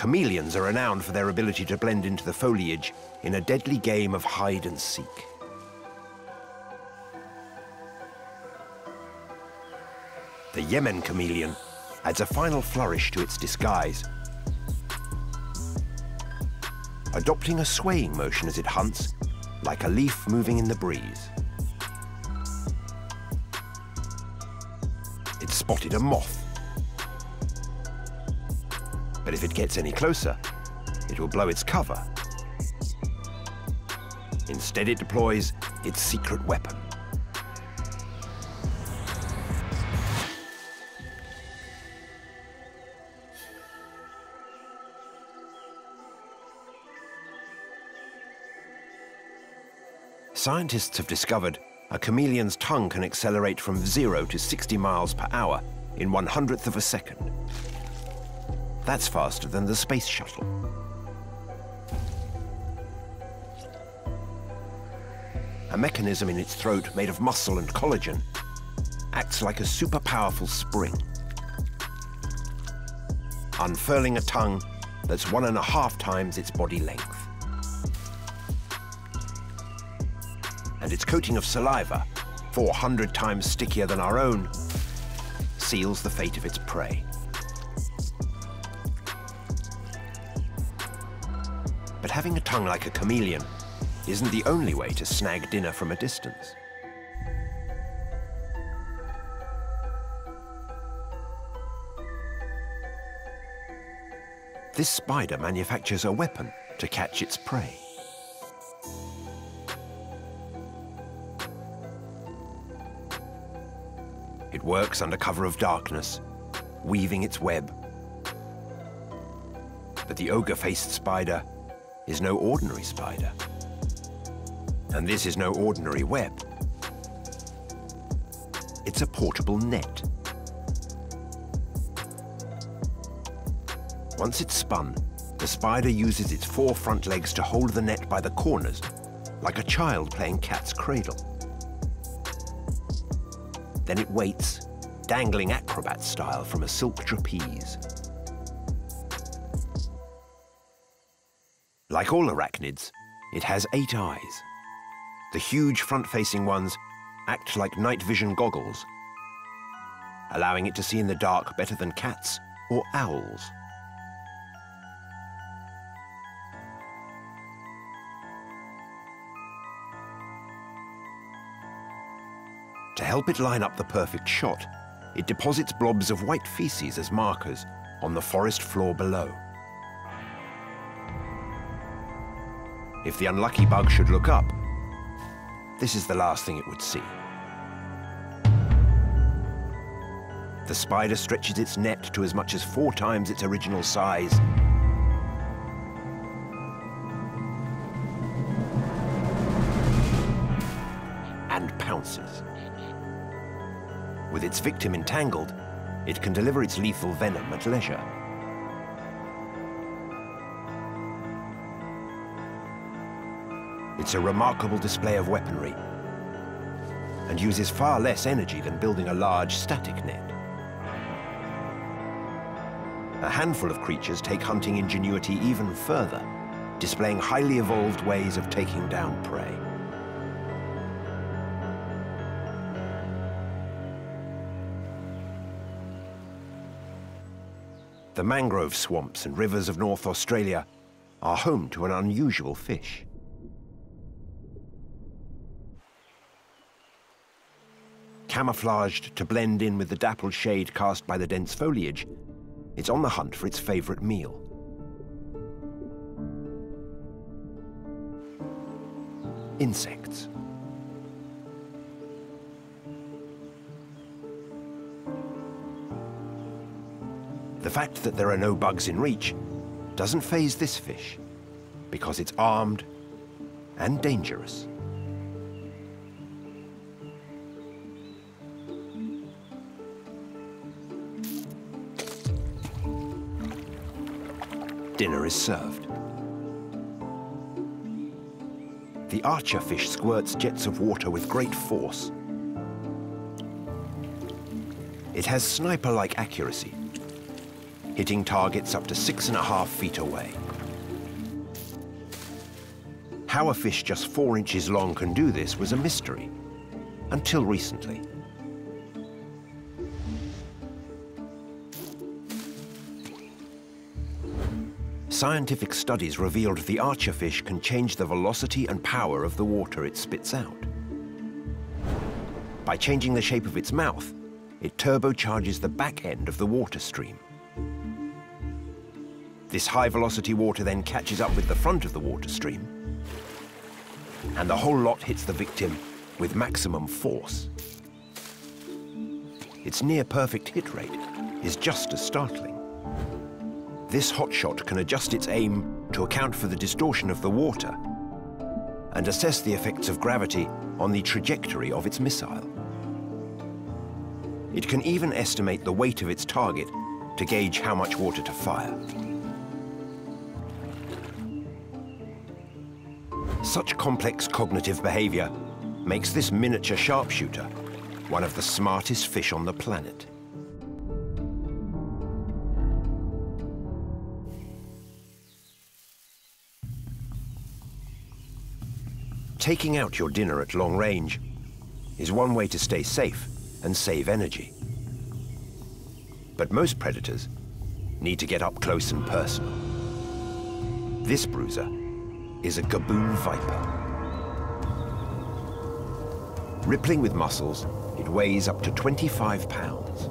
chameleons are renowned for their ability to blend into the foliage in a deadly game of hide and seek. The Yemen chameleon adds a final flourish to its disguise, adopting a swaying motion as it hunts, like a leaf moving in the breeze. It spotted a moth. But if it gets any closer, it will blow its cover. Instead, it deploys its secret weapon. Scientists have discovered a chameleon's tongue can accelerate from zero to 60 miles per hour in one hundredth of a second. That's faster than the space shuttle. A mechanism in its throat made of muscle and collagen acts like a super powerful spring, unfurling a tongue that's one and a half times its body length. And its coating of saliva, 400 times stickier than our own, seals the fate of its prey. But having a tongue like a chameleon isn't the only way to snag dinner from a distance. This spider manufactures a weapon to catch its prey. It works under cover of darkness, weaving its web. But the ogre-faced spider is no ordinary spider. And this is no ordinary web. It's a portable net. Once it's spun, the spider uses its four front legs to hold the net by the corners, like a child playing cat's cradle. Then it waits, dangling acrobat style from a silk trapeze. Like all arachnids, it has eight eyes. The huge front-facing ones act like night vision goggles, allowing it to see in the dark better than cats or owls. To help it line up the perfect shot, it deposits blobs of white feces as markers on the forest floor below. If the unlucky bug should look up, this is the last thing it would see. The spider stretches its net to as much as four times its original size. And pounces. With its victim entangled, it can deliver its lethal venom at leisure. It's a remarkable display of weaponry and uses far less energy than building a large static net. A handful of creatures take hunting ingenuity even further, displaying highly evolved ways of taking down prey. The mangrove swamps and rivers of North Australia are home to an unusual fish. Camouflaged to blend in with the dappled shade cast by the dense foliage, it's on the hunt for its favorite meal. Insects. The fact that there are no bugs in reach doesn't faze this fish, because it's armed and dangerous. Dinner is served. The archer fish squirts jets of water with great force. It has sniper-like accuracy hitting targets up to six and a half feet away. How a fish just four inches long can do this was a mystery, until recently. Scientific studies revealed the archerfish can change the velocity and power of the water it spits out. By changing the shape of its mouth, it turbocharges the back end of the water stream. This high-velocity water then catches up with the front of the water stream, and the whole lot hits the victim with maximum force. Its near-perfect hit rate is just as startling. This hotshot can adjust its aim to account for the distortion of the water and assess the effects of gravity on the trajectory of its missile. It can even estimate the weight of its target to gauge how much water to fire. Such complex cognitive behavior makes this miniature sharpshooter one of the smartest fish on the planet. Taking out your dinner at long range is one way to stay safe and save energy. But most predators need to get up close and personal. This bruiser is a Gaboon Viper. Rippling with muscles, it weighs up to 25 pounds.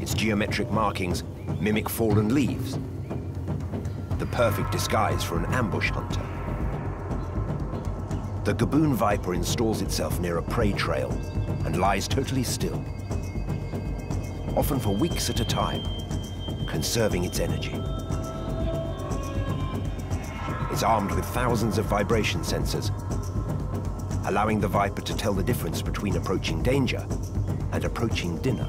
Its geometric markings mimic fallen leaves, the perfect disguise for an ambush hunter. The Gaboon Viper installs itself near a prey trail and lies totally still, often for weeks at a time, conserving its energy. It's armed with thousands of vibration sensors, allowing the Viper to tell the difference between approaching danger and approaching dinner.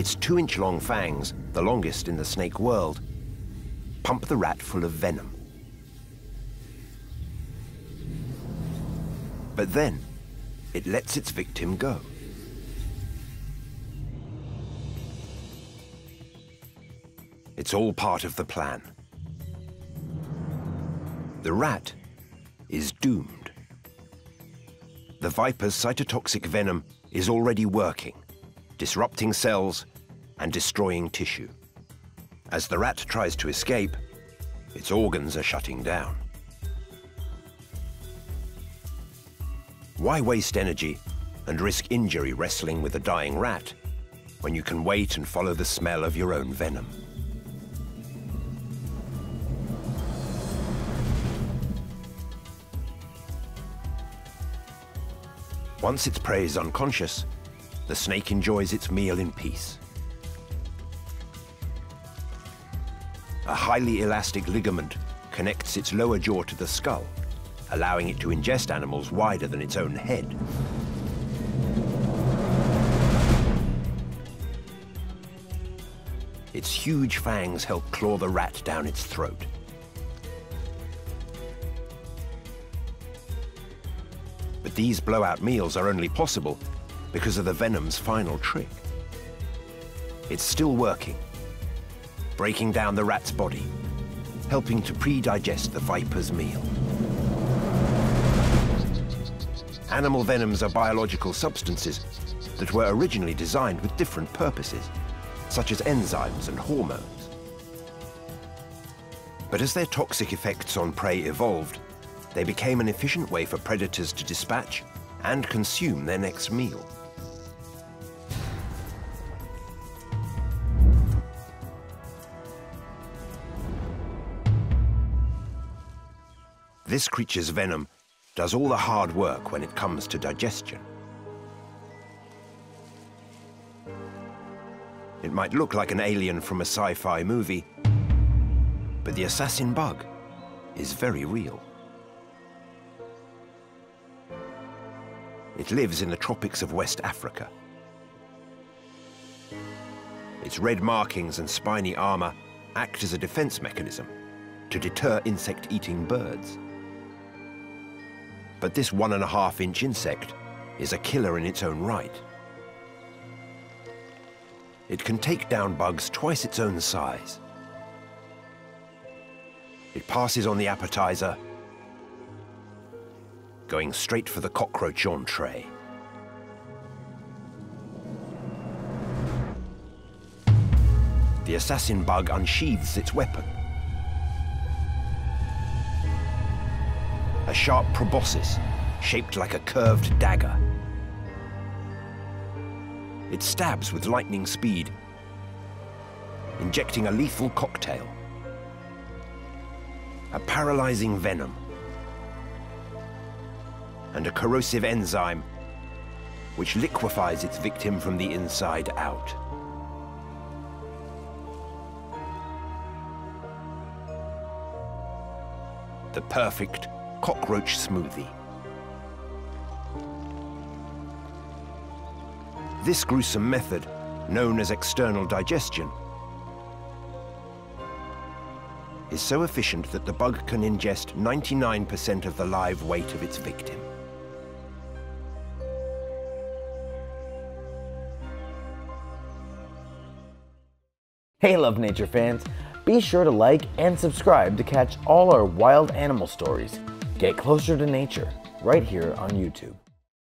Its two-inch-long fangs, the longest in the snake world, pump the rat full of venom. But then, it lets its victim go. It's all part of the plan. The rat is doomed. The viper's cytotoxic venom is already working, disrupting cells and destroying tissue. As the rat tries to escape, its organs are shutting down. Why waste energy and risk injury wrestling with a dying rat when you can wait and follow the smell of your own venom? Once its prey is unconscious, the snake enjoys its meal in peace. A highly elastic ligament connects its lower jaw to the skull, allowing it to ingest animals wider than its own head. Its huge fangs help claw the rat down its throat. But these blowout meals are only possible because of the venom's final trick. It's still working, breaking down the rat's body, helping to pre-digest the viper's meal. Animal venoms are biological substances that were originally designed with different purposes, such as enzymes and hormones. But as their toxic effects on prey evolved, they became an efficient way for predators to dispatch and consume their next meal. This creature's venom does all the hard work when it comes to digestion. It might look like an alien from a sci-fi movie, but the assassin bug is very real. It lives in the tropics of West Africa. Its red markings and spiny armor act as a defense mechanism to deter insect-eating birds. But this one and a half inch insect is a killer in its own right. It can take down bugs twice its own size. It passes on the appetizer, going straight for the cockroach entree. The assassin bug unsheathes its weapon. A sharp proboscis, shaped like a curved dagger. It stabs with lightning speed, injecting a lethal cocktail. A paralyzing venom. And a corrosive enzyme which liquefies its victim from the inside out. The perfect cockroach smoothie. This gruesome method, known as external digestion, is so efficient that the bug can ingest 99% of the live weight of its victim. Hey Love Nature fans, be sure to like and subscribe to catch all our wild animal stories. Get closer to nature right here on YouTube.